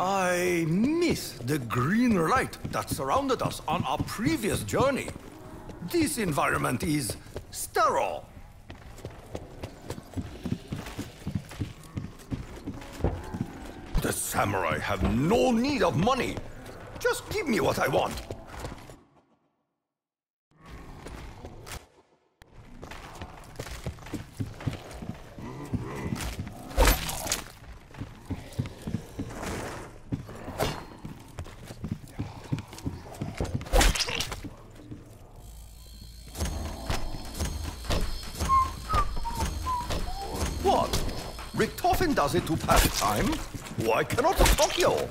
I miss the green light that surrounded us on our previous journey. This environment is sterile. The samurai have no need of money. Just give me what I want. What? Richtofen does it to pass time? Why cannot Tokyo?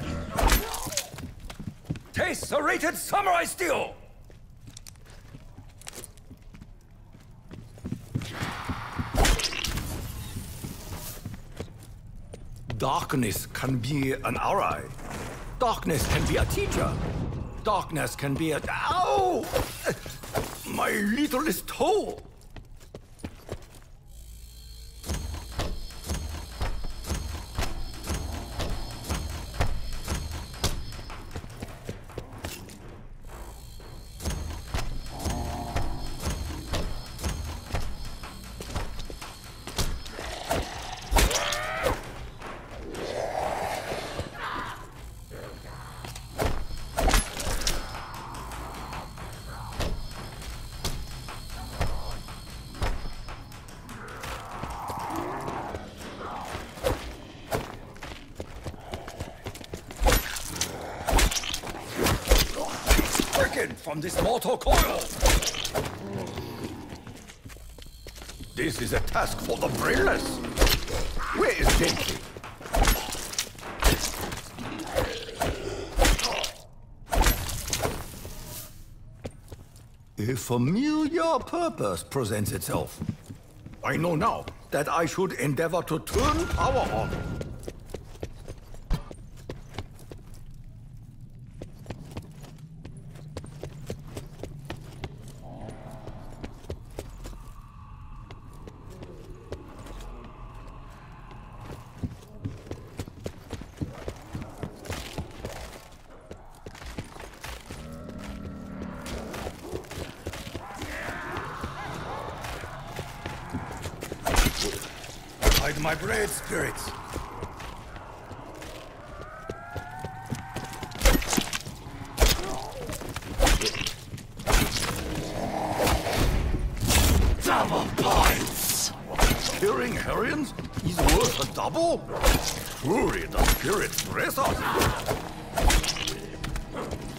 Taste serrated samurai steel! Darkness can be an ally. Darkness can be a teacher. Darkness can be a... Ow! My littlest toe! From this mortal coil. This is a task for the brainless. Where is Denki? A familiar purpose presents itself. I know now that I should endeavor to turn power on. My bread, spirits. Double points! Killing Hellions is worth a double? Truly, the spirits bless us.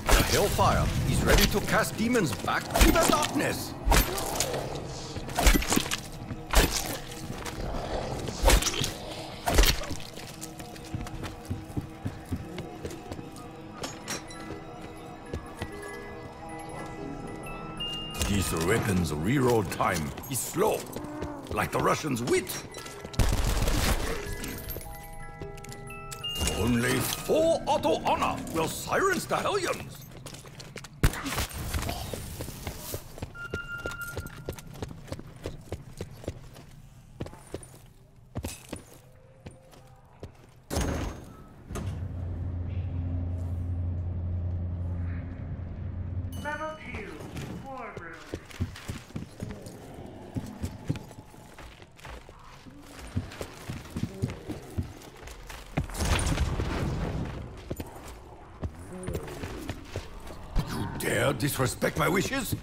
The Hellfire is ready to cast demons back to the darkness. Weapons' reroll time is slow, like the Russians' wit. Only four auto honor will silence the Hellions. Disrespect my wishes?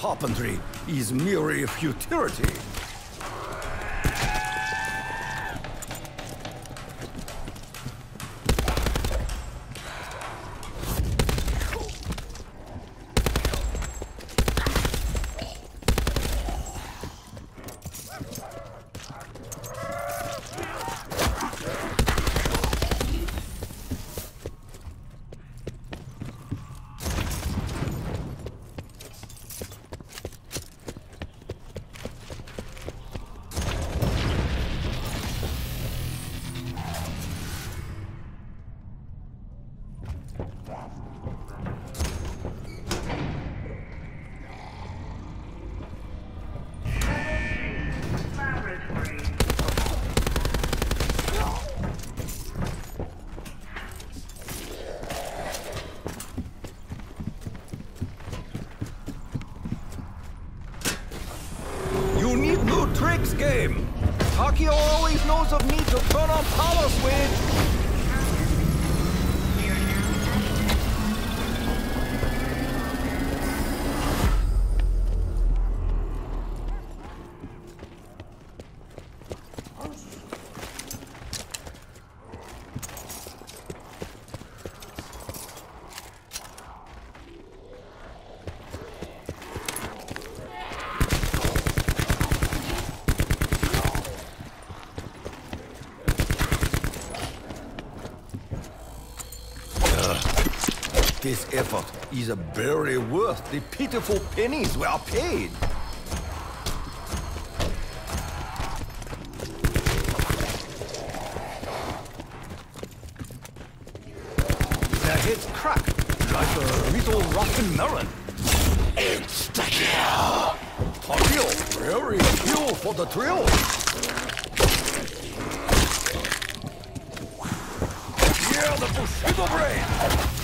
Carpentry is mere futility. Takeo always knows of me to turn on power switch. Is very worth the pitiful pennies we are paid. Their heads crack like a little rotten melon. Insta-kill! Takeo, very kill for the thrill. Yeah, the Bushido brain!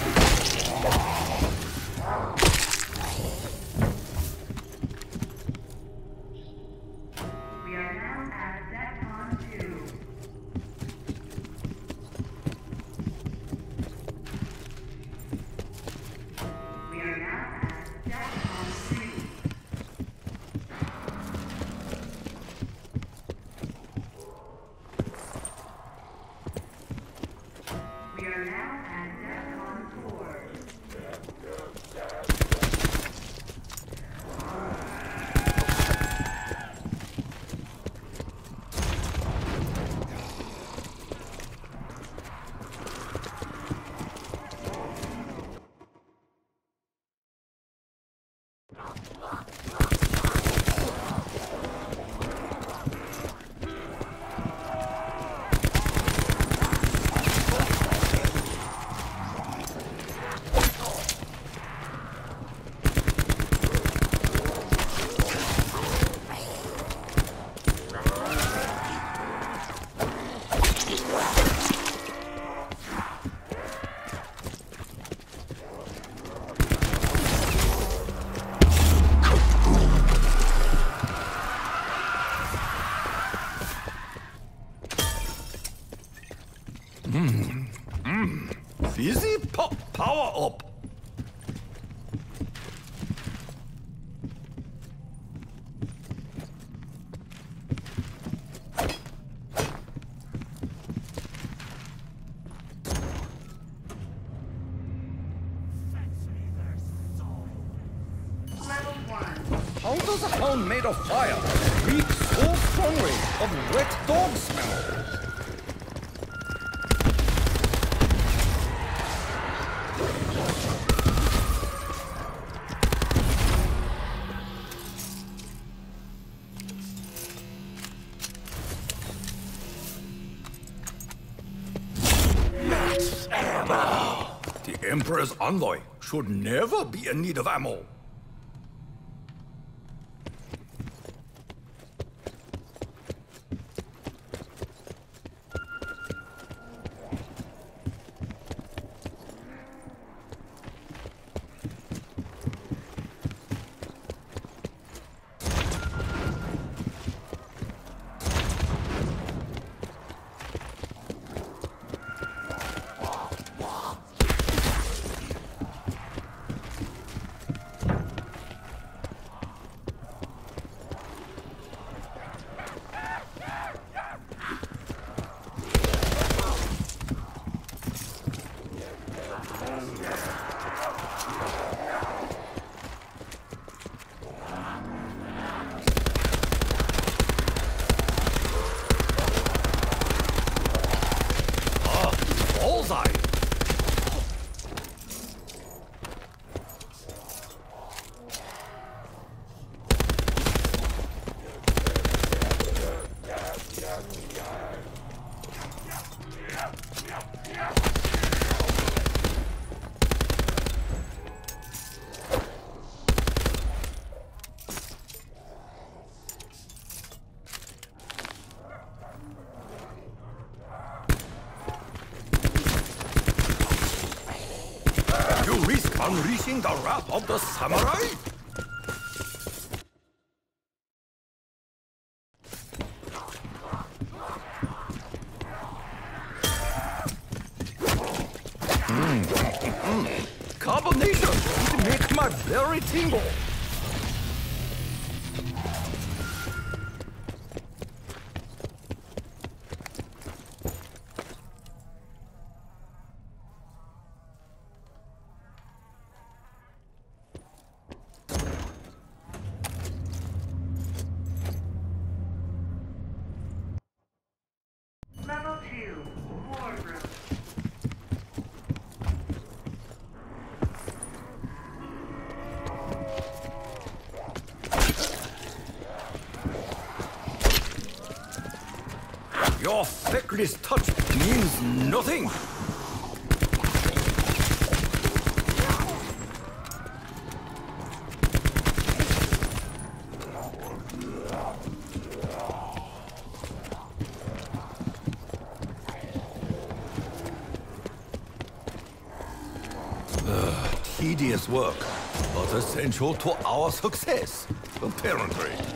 Of fire reek so strongly of wet dog smell? Emperor's envoy should never be in need of ammo. The wrath of Your feckless touch means nothing! Tedious work, but essential to our success, apparently.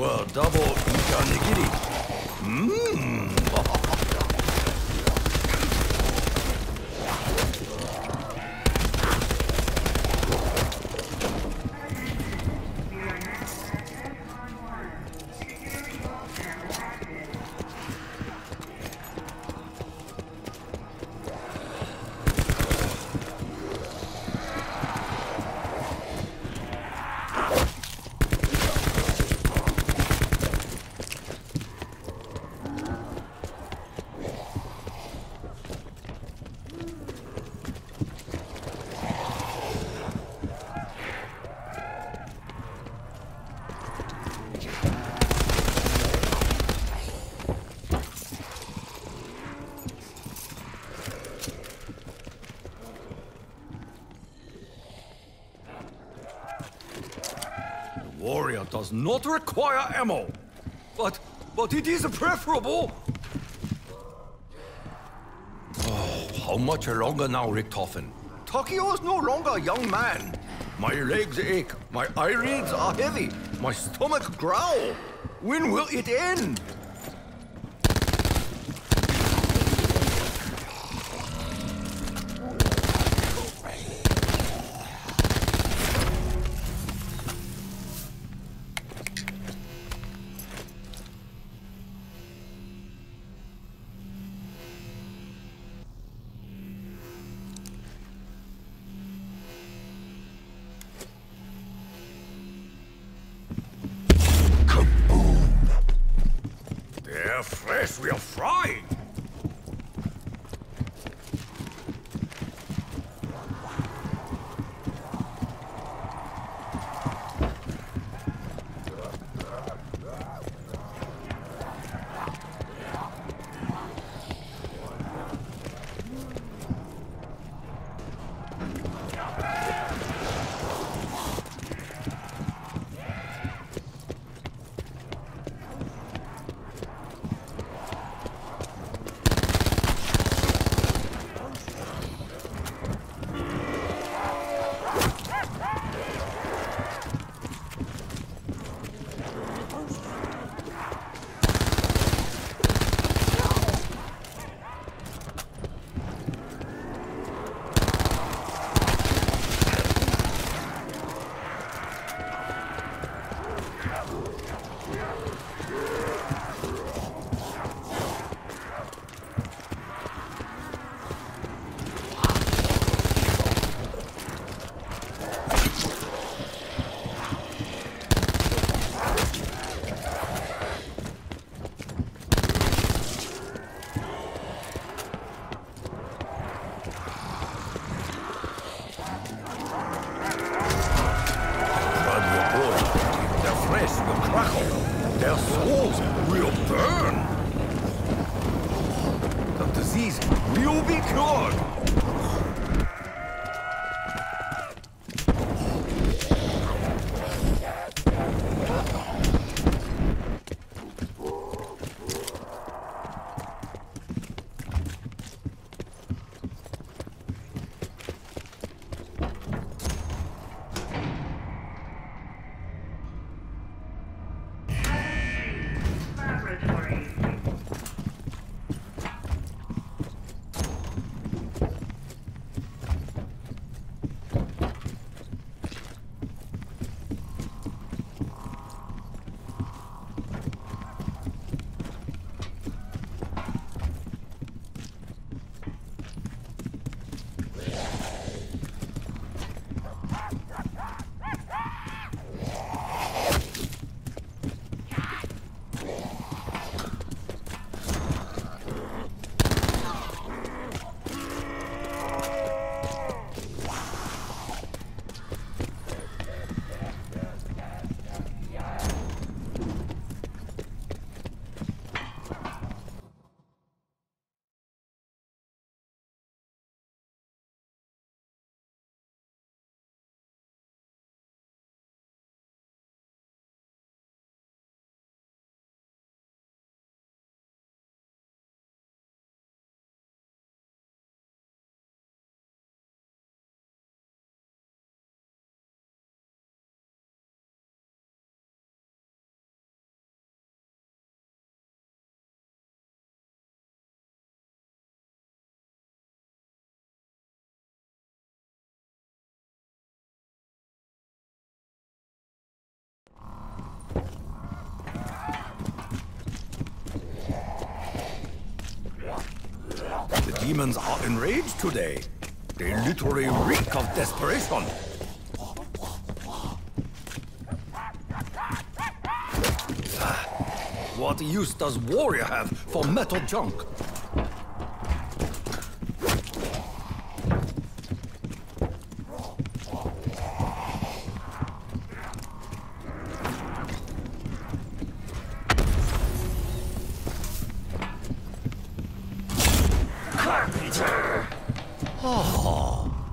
Were double does not require ammo. But, but it is preferable. Oh, how much longer now, Richtofen? Takeo is no longer a young man. My legs ache, my eyelids are heavy, my stomach growl. When will it end? Fresh, we are frying. Demons are enraged today. They literally reek of desperation. What use does warrior have for metal junk? Carpenter!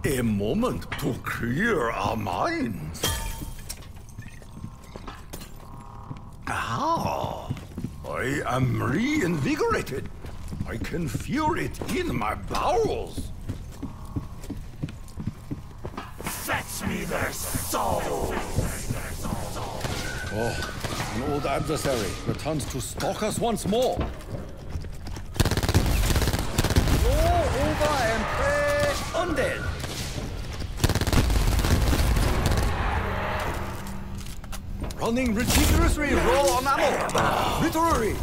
A moment to clear our minds. Ah, I am reinvigorated. I can feel it in my bowels. Fetch me their soul! Oh, an old adversary returns to stalk us once more. Go over and pray undead. Running ridiculously raw on ammo. Literary